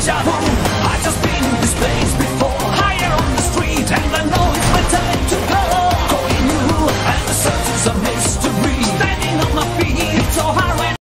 下风。